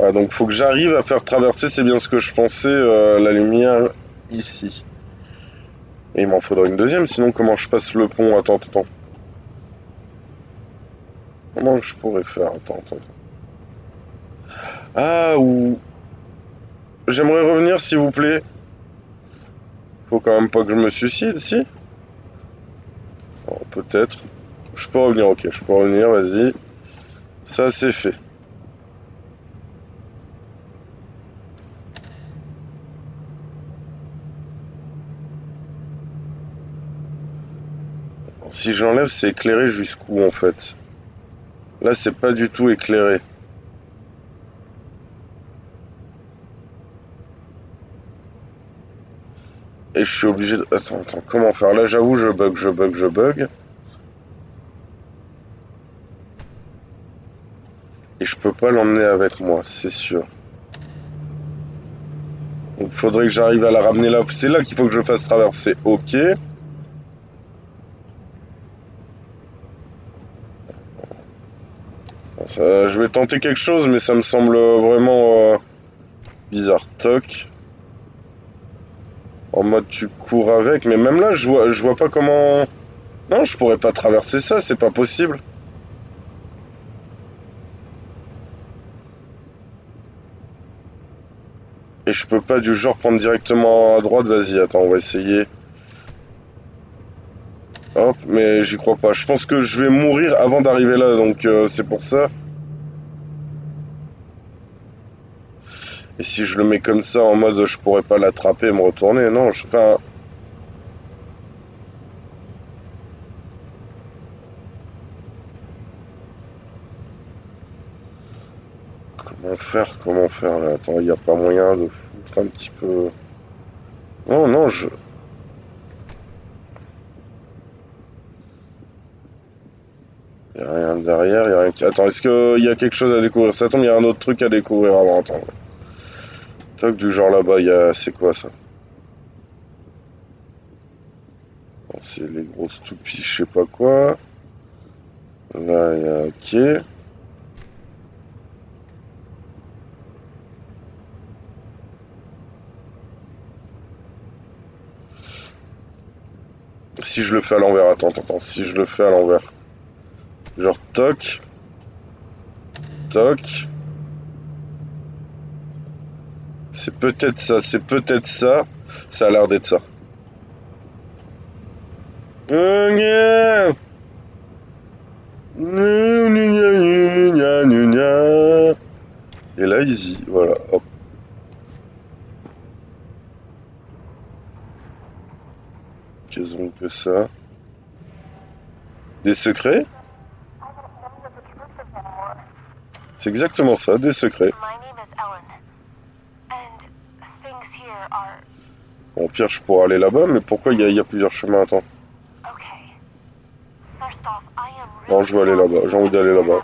A: Ah, donc faut que j'arrive à faire traverser, c'est bien ce que je pensais, euh, la lumière ici. Et il m'en faudrait une deuxième, sinon comment je passe le pont? Attends, attends. Comment je pourrais faire? Attends, attends. Ah, ou... J'aimerais revenir, s'il vous plaît. Faut quand même pas que je me suicide, si? Peut-être. Je peux revenir, ok, je peux revenir, vas-y. Ça, c'est fait. Si j'enlève, c'est éclairé jusqu'où, en fait? Là, c'est pas du tout éclairé. Et je suis obligé de... Attends, attends, comment faire? Là, j'avoue, je bug, je bug, je bug. Et je peux pas l'emmener avec moi, c'est sûr. Donc, faudrait que j'arrive à la ramener là. C'est là qu'il faut que je fasse traverser. Ok. Je vais tenter quelque chose, mais ça me semble vraiment euh, bizarre. Toc. En mode tu cours avec, mais même là, je vois, je vois pas comment. Non, je pourrais pas traverser ça, c'est pas possible. Et je peux pas du genre prendre directement à droite. Vas-y, attends, on va essayer. Hop, mais j'y crois pas. Je pense que je vais mourir avant d'arriver là, donc euh, c'est pour ça. Et si je le mets comme ça, en mode je pourrais pas l'attraper et me retourner, non, je... Enfin... Comment Comment faire là Attends, il n'y a pas moyen de foutre un petit peu... Non, non, je... Il n'y a rien derrière, il a rien qui... Attends, est-ce qu'il y a quelque chose à découvrir? Ça tombe, il y a un autre truc à découvrir avant, attends. Toc, du genre là-bas, il y a... C'est quoi ça? C'est les grosses toupies, je sais pas quoi. Là, il y a... Ok. Si je le fais à l'envers, attends, attends, si je le fais à l'envers. Genre toc. Toc. C'est peut-être ça, c'est peut-être ça. Ça a l'air d'être ça. Et là, easy, voilà, que ça Des secrets? C'est exactement ça, des secrets. Bon, pire, je pourrais aller là-bas, mais pourquoi il y, a plusieurs chemins? Attends. Non, je veux aller là-bas. J'ai envie d'aller là-bas.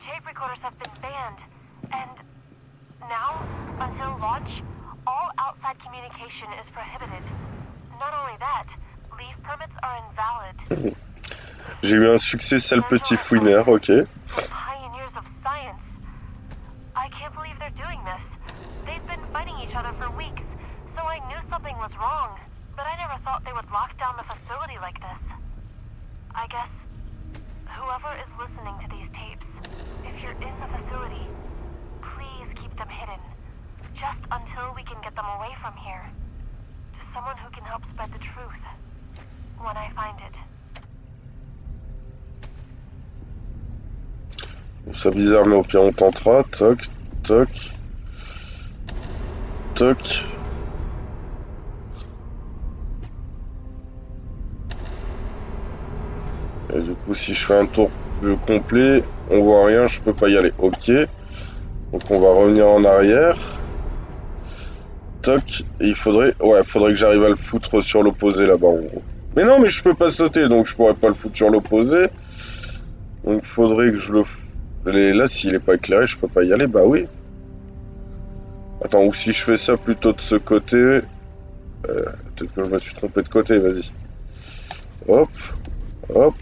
A: People are getting sick left and right. Tape recorders have been banned. And now, until launch, all outside communication is prohibited. Not only that, leave permits are invalid. J'ai eu un succès sale petit fouineur, ok. Pioneers of science. I can't believe they're doing this. They've been fighting each other for weeks, so I knew something was wrong. But I never thought they would lock down the facility like this. I guess whoever is listening to these tapes, if you're in the facility, please keep them hidden. Just until we can get them away from here. To someone who can help spread the truth. When I find it. Ça bizarre, mais au pire on tentera. Toc, toc. Toc. Et du coup, si je fais un tour plus complet, on voit rien, je peux pas y aller. Ok. Donc on va revenir en arrière il faudrait... Ouais, faudrait que j'arrive à le foutre sur l'opposé là-bas, en gros. Mais non, mais je peux pas sauter, donc je pourrais pas le foutre sur l'opposé. Donc il faudrait que je le... Là, s'il est pas éclairé, je peux pas y aller. Bah oui. Attends, ou si je fais ça plutôt de ce côté... Euh, peut-être que je me suis trompé de côté, vas-y. Hop. Hop.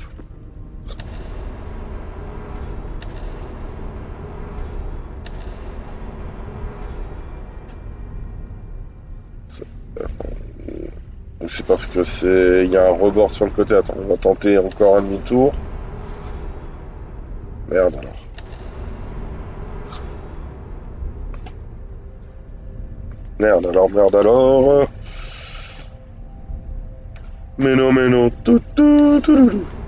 A: C'est parce que c'est. Il y a un rebord sur le côté. Attends, on va tenter encore un demi-tour. Merde alors. Merde alors, merde alors. Mais non, mais non. Tout, tout, tout, tout, tout.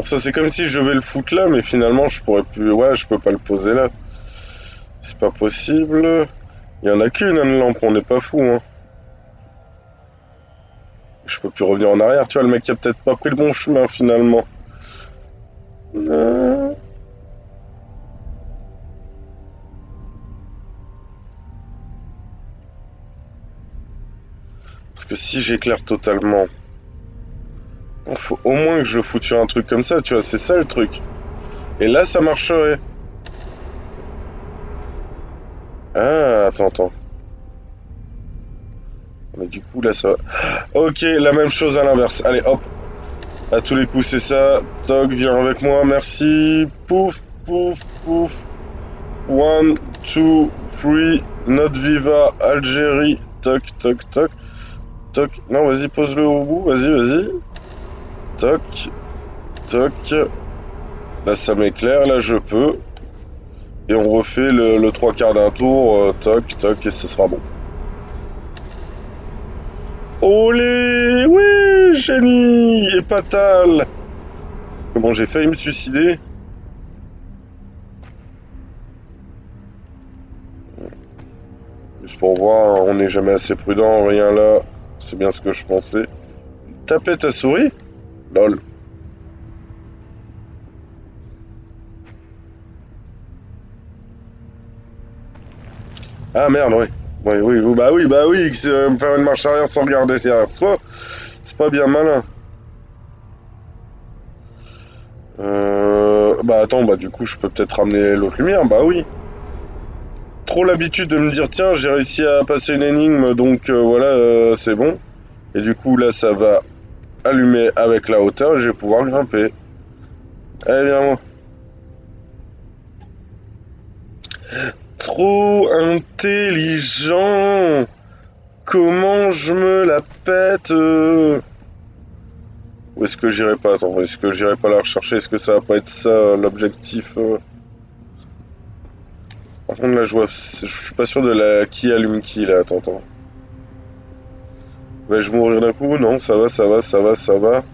A: Pour ça, c'est comme si je vais le foutre là, mais finalement, je pourrais plus... Ouais, je peux pas le poser là. C'est pas possible. Il y en a qu'une, une lampe, on n'est pas fou, hein. Je peux plus revenir en arrière, tu vois, le mec qui a peut-être pas pris le bon chemin, finalement. Parce que si j'éclaire totalement... Faut au moins que je foute sur un truc comme ça, tu vois, c'est ça le truc. Et là, ça marcherait. Ah, attends, attends. Mais du coup, là, ça va... Ok, la même chose à l'inverse. Allez, hop. À tous les coups, c'est ça. Toc, viens avec moi, merci. Pouf, pouf, pouf. One, two, three, Not Viva, Algérie. Toc, toc, toc. Toc. Non, vas-y, pose-le au bout. Vas-y, vas-y. Toc. Toc. Là, ça m'éclaire. Là, je peux. Et on refait le, trois quarts d'un tour. euh, toc, toc, et ce sera bon. Olé Oui Génie Et Patal Comment j'ai failli me suicider? Juste pour voir, on n'est jamais assez prudent, rien là. C'est bien ce que je pensais. Taper ta souris? Lol. Ah merde, oui. Oui, oui, bah oui, bah oui, euh, faire une marche arrière sans regarder derrière soi, c'est pas bien malin. Euh, bah attends, bah du coup je peux peut-être ramener l'autre lumière, bah oui. Trop l'habitude de me dire tiens j'ai réussi à passer une énigme donc euh, voilà c'est bon. Et du coup là ça va allumer avec la hauteur je vais pouvoir grimper. Allez viens moi. Trop intelligent. Comment je me la pète euh Ou est-ce que j'irai pas? Attends, est-ce que j'irai pas la rechercher? Est-ce que ça va pas être ça l'objectif euh? Par contre là je vois, je suis pas sûr de la qui allume qui là. Attends, attends. Vais-je mourir d'un coup Non, ça va, ça va, ça va, ça va.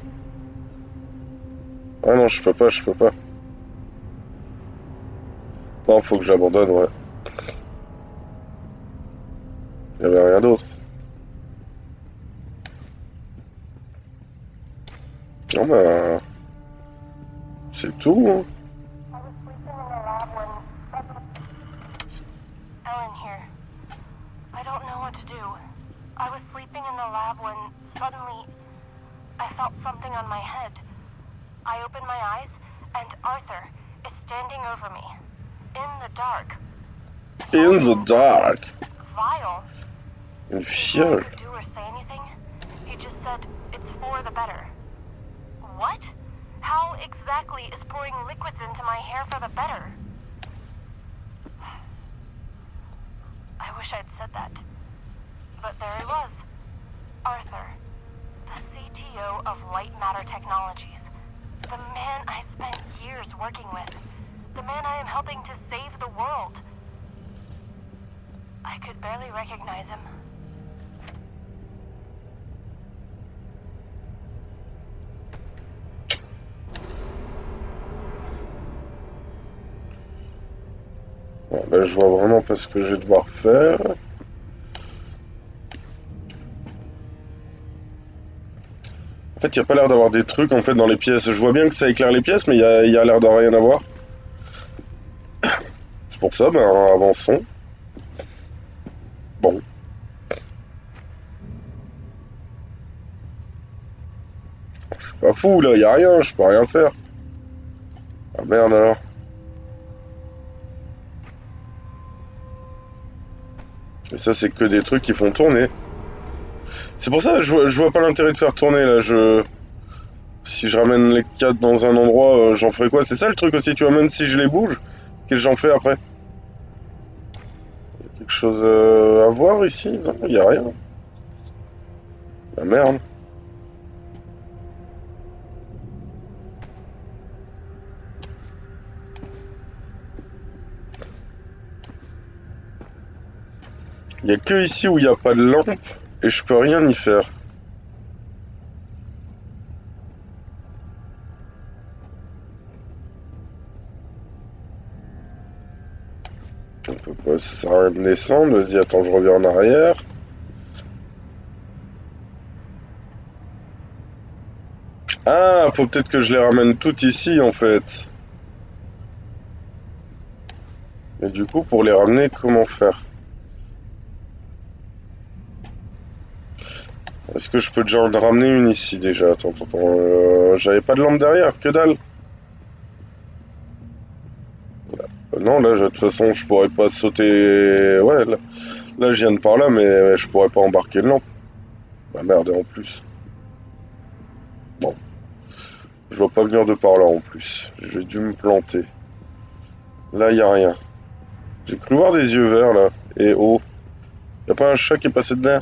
A: Ah non, je peux pas, je peux pas. Non, faut que j'abandonne, ouais. Il avait rien d'autre. Non bah... C'est tout, hein.
C: Lab when suddenly I felt something on my head. I opened my eyes and Arthur is standing over me. In the dark.
A: In the dark.
C: Vile. He didn't do or say anything. He just said it's for the better. What? How exactly is pouring liquids into my hair for the better? I wish I'd said that. But there he was. Arthur, the CTO of Light Matter Technologies. The man I spent years working with. The man I am helping to save the world. I could barely recognize him.
A: Bon, je vois vraiment pas ce que je vais devoir faire. En fait, il n'y a pas l'air d'avoir des trucs en fait dans les pièces. Je vois bien que ça éclaire les pièces, mais il y a, a l'air de rien avoir. C'est pour ça, ben avançons. Bon. Je suis pas fou là, y a rien, je peux rien faire. Ah merde alors. Et ça, c'est que des trucs qui font tourner. C'est pour ça, je je vois pas l'intérêt de faire tourner là. Je, si je ramène les 4 dans un endroit, euh, j'en ferai quoi? C'est ça le truc aussi, tu vois. Même si je les bouge, qu'est-ce que j'en fais après? Y quelque chose euh, à voir ici? Non, y a rien. La merde. Il y a que ici où il n'y a pas de lampe et je peux rien y faire. On peut pas, ça sert à rien de descendre. Vas-y, attends, je reviens en arrière. Ah, faut peut-être que je les ramène toutes ici en fait. Et du coup, pour les ramener, comment faire? Est-ce que je peux déjà en ramener une ici déjà? Attends, attends, euh, J'avais pas de lampe derrière, que dalle. Euh, Non, là, de toute façon, je pourrais pas sauter. Ouais, là, là, je viens de par là, mais je pourrais pas embarquer une lampe. Bah merde, en plus. Bon. Je dois pas venir de par là en plus. J'ai dû me planter. Là, y a rien. J'ai cru voir des yeux verts là. Et oh. Y a pas un chat qui est passé dedans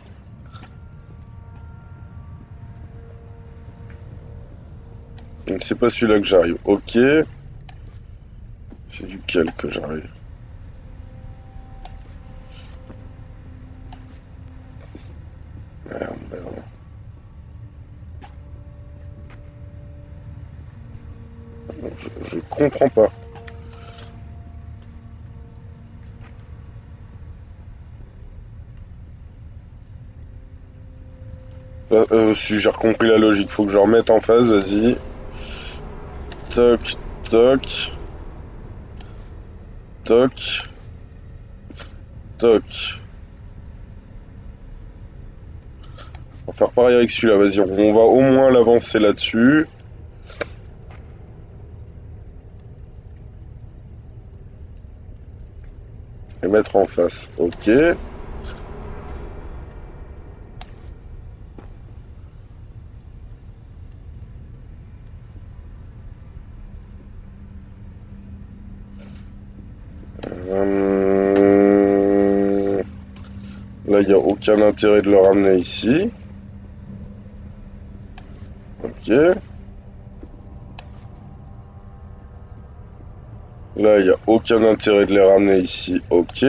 A: C'est pas celui-là que j'arrive. Ok. C'est duquel que j'arrive. Je, je comprends pas. Euh, euh, si j'ai compris la logique, faut que je remette en phase, vas-y. Toc, toc. Toc. Toc. On va faire pareil avec celui-là, vas-y, on va au moins l'avancer là-dessus. Et mettre en face, ok. Il n'y a aucun intérêt de le ramener ici. Ok. Là, il n'y a aucun intérêt de les ramener ici. Ok.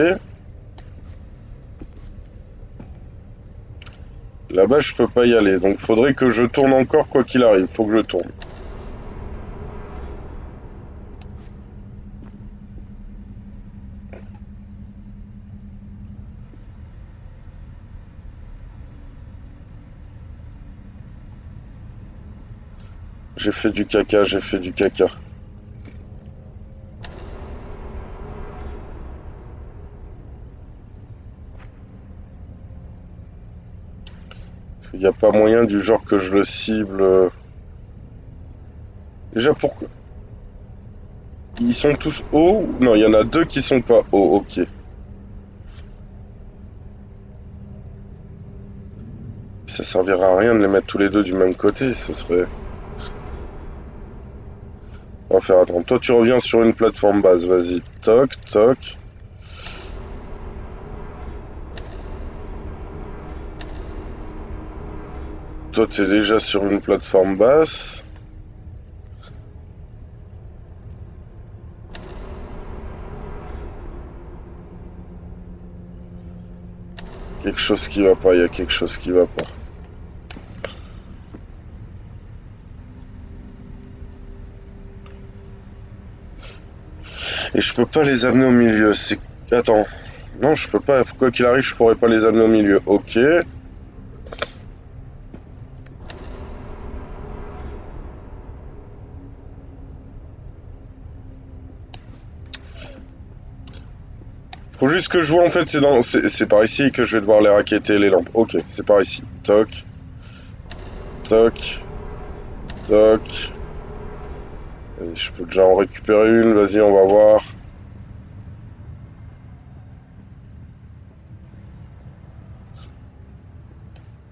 A: Là-bas, je peux pas y aller. Donc, faudrait que je tourne encore quoi qu'il arrive. Faut que je tourne. J'ai fait du caca, j'ai fait du caca. Il n'y a pas moyen du genre que je le cible. Déjà pourquoi Ils sont tous hauts Non, il y en a deux qui sont pas hauts, ok. Ça servira à rien de les mettre tous les deux du même côté, ce serait... Faire attendre. Toi, tu reviens sur une plateforme basse. Vas-y. Toc, toc. Toi, tu es déjà sur une plateforme basse. Quelque chose qui va pas. Il y a quelque chose qui va pas. Et je peux pas les amener au milieu. C'est. Attends. Non, je peux pas. Quoi qu'il arrive, je pourrais pas les amener au milieu. Ok. Faut juste que je vois en fait, c'est dans, c'est par ici que je vais devoir les raqueter les lampes. Ok, c'est par ici. Toc, toc, toc. Vas-y, Je peux déjà en récupérer une. Vas-y, on va voir.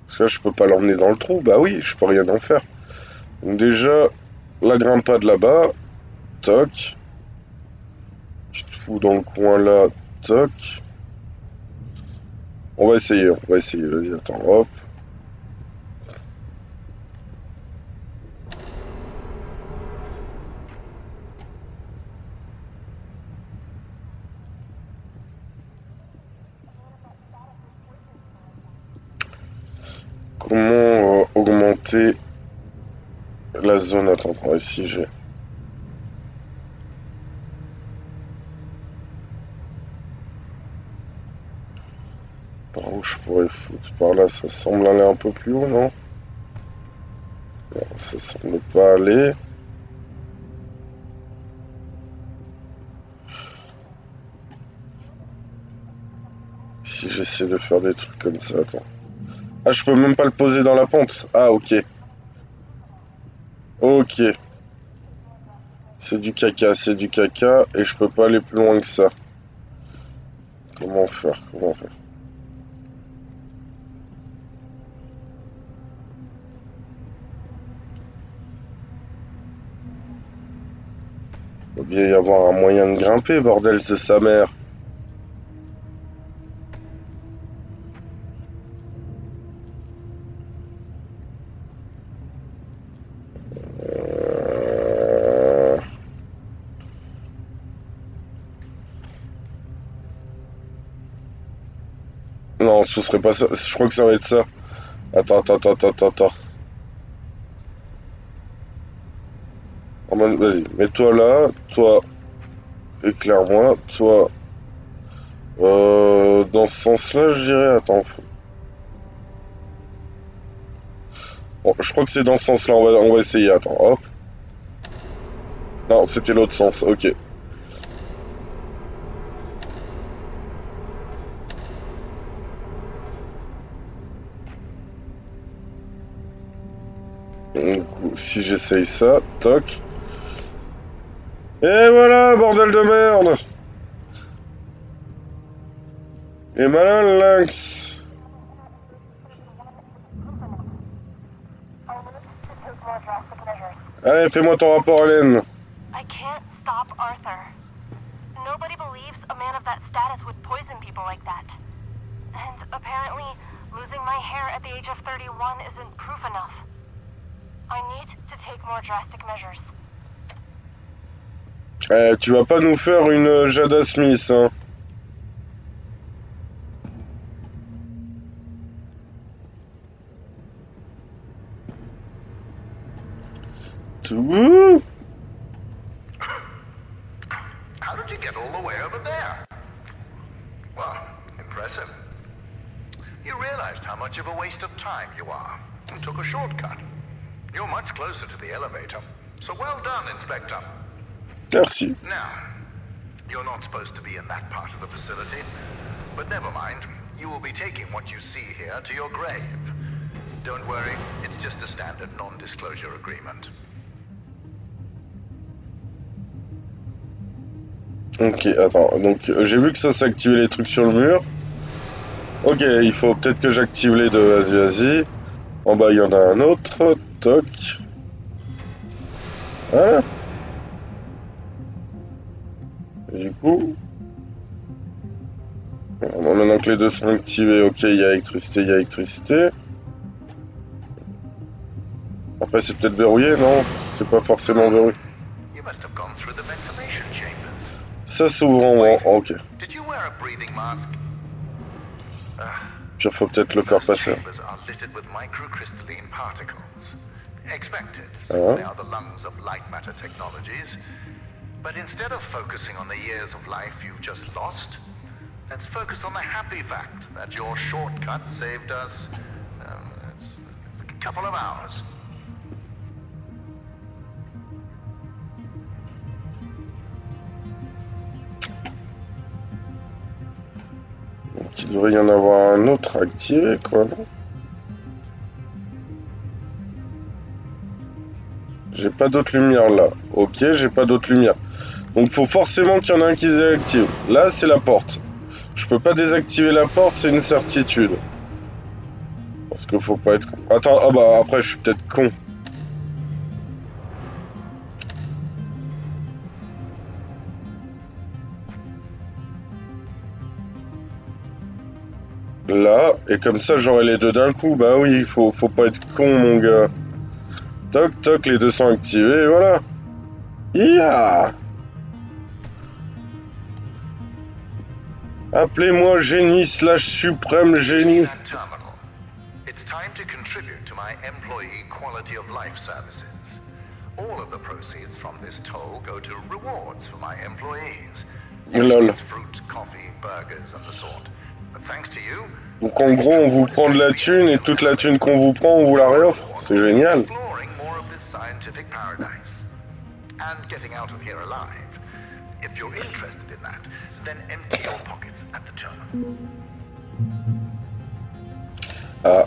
A: Parce que là, je peux pas l'emmener dans le trou. Bah oui, je peux rien en faire. Donc déjà, la grimpade là-bas. Toc. Tu te fous dans le coin là. Toc. On va essayer, on va essayer. Vas-y, attends, hop. Comment euh, la zone Attends, ici j'ai. Par où je pourrais foutre? Par là, ça semble aller un peu plus haut, Non, ça semble pas aller. Si j'essaie de faire des trucs comme ça, attends. Ah, je peux même pas le poser dans la pente. Ah, ok. Ok. C'est du caca, c'est du caca, et je peux pas aller plus loin que ça. Comment faire Comment faire? Il bien y avoir un moyen de grimper, bordel de sa mère. Ce serait pas ça. Je crois que ça va être ça. Attends, attends, attends, attends, attends. Vas-y, mets-toi là. Toi, éclaire-moi. Toi, euh, dans ce sens-là, je dirais. Attends. Bon, je crois que c'est dans ce sens-là. On va, on va essayer. Attends, hop. Non, c'était l'autre sens. Ok. Du coup, si j'essaye ça, toc. Et voilà, bordel de merde Et malin lynx. Allez, fais-moi ton rapport, Hélène.
C: I can't stop Arthur. Nobody believes a man of that status would poison people like that. And apparently, losing my hair at the age of 31 isn't proof enough. I need to take more drastic measures.
A: Eh, tu vas pas nous faire une Jada Smith, hein. Tout.
B: How did you get all the way over there? Well, impressive. You realized how much of a waste of time you are and took a shortcut. You're much closer to the elevator. So well done, Inspector.
A: Merci.
B: Now, you're not supposed to be in that part of the facility, but never mind. You will be taking what you see here to your grave. Don't worry, it's just a standard non-disclosure agreement.
A: Ok, attends. Donc, euh, j'ai vu que ça s'activait les trucs sur le mur. Ok, il faut peut-être que j'active les deux. Vas-y, vas-y. En bas, il y en a un autre. Toc. Voilà. Et du coup... Bon, maintenant que les deux sont activés, ok, il y a électricité, il y a électricité. Après, c'est peut-être verrouillé, non? C'est pas forcément verrouillé. Ça s'ouvre en haut. Ok.
B: Did you wear a breathing mask?
A: Puis, il faut peut-être le faire passer.
B: chambers But instead of focusing on the years of life you've just lost, let's focus on the happy fact that your shortcut saved us um, a couple of hours.
A: Il devrait y en avoir un autre quoi, non J'ai pas d'autre lumière là. Ok, j'ai pas d'autre lumière. Donc faut forcément qu'il y en ait un qui se désactive. Là, c'est la porte. Je peux pas désactiver la porte, c'est une certitude. Parce que faut pas être con. Attends, ah bah après je suis peut-être con. Là, et comme ça j'aurai les deux d'un coup. Bah oui, faut, faut pas être con mon gars. Toc toc, les deux sont activés, voilà. Ya Appelez-moi génie slash suprême génie.
B: It's time to contribute to my employee quality of life services. All of the proceeds from this toll go to rewards for my employees.
A: Lol.
B: Fruit, coffee, burgers, and the sort. But thanks to you,
A: Donc en gros, on vous prend de la thune et toute la thune qu'on vous prend, on vous la réoffre. C'est génial. Ah.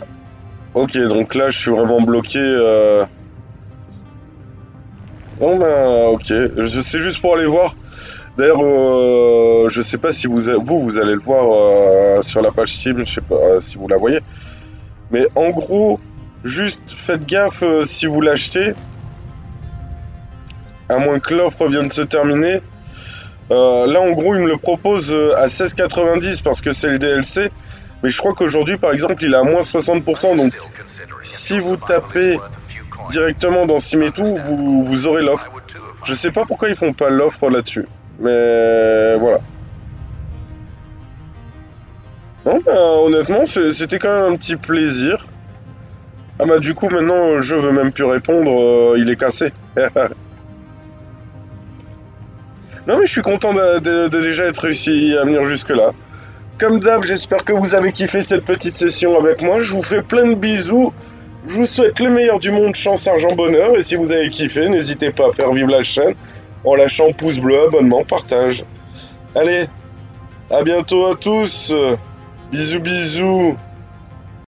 A: Ok, donc là, je suis vraiment bloqué. euh. Bon ben, ok. Je- C'est juste pour aller voir. D'ailleurs, euh, je sais pas si vous, vous, vous allez le voir euh, sur la page Steam, je sais pas euh, si vous la voyez. Mais en gros, juste faites gaffe si vous l'achetez. À moins que l'offre vienne de se terminer. Euh, là, en gros, il me le propose euh, à 16,90 parce que c'est le DLC. Mais je crois qu'aujourd'hui, par exemple, il est à moins 60%. Donc, si vous tapez directement dans Simetou, vous, vous aurez l'offre. Je sais pas pourquoi ils font pas l'offre là-dessus. Mais voilà. Non, bah, honnêtement, c'était quand même un petit plaisir. Ah bah du coup, maintenant, je veux même plus répondre, euh, il est cassé. non mais je suis content de, déjà être réussi à venir jusque-là. Comme d'hab, j'espère que vous avez kiffé cette petite session avec moi. Je vous fais plein de bisous. Je vous souhaite le meilleur du monde, chance, argent, bonheur. Et si vous avez kiffé, n'hésitez pas à faire vivre la chaîne en lâchant pouce bleu, abonnement, partage. Allez, à bientôt à tous. Bisous bisous.